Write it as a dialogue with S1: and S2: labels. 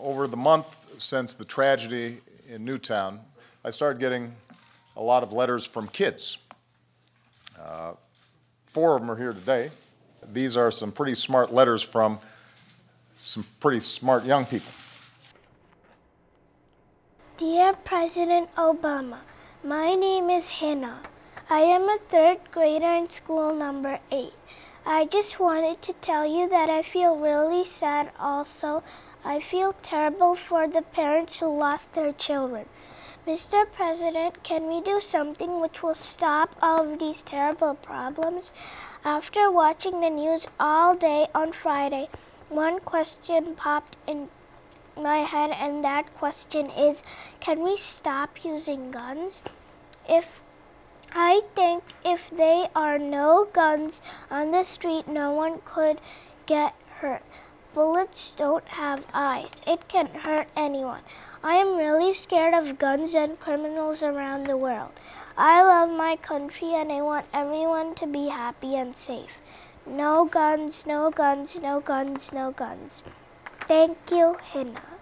S1: over the month since the tragedy in Newtown, I started getting a lot of letters from kids. Uh, Four of them are here today. These are some pretty smart letters from some pretty smart young people.
S2: Dear President Obama, my name is Hinna. I am a third grader in school number eight. I just wanted to tell you that I feel really sad also. I feel terrible for the parents who lost their children. Mr. President, can we do something which will stop all of these terrible problems? After watching the news all day on Friday, one question popped in my head, and that question is can we stop using guns? If I think if there are no guns on the street, no one could get hurt. Bullets don't have eyes. It can hurt anyone. I am really scared of guns and criminals around the world. I love my country and I want everyone to be happy and safe. No guns, no guns, no guns, no guns. Thank you, Hinna.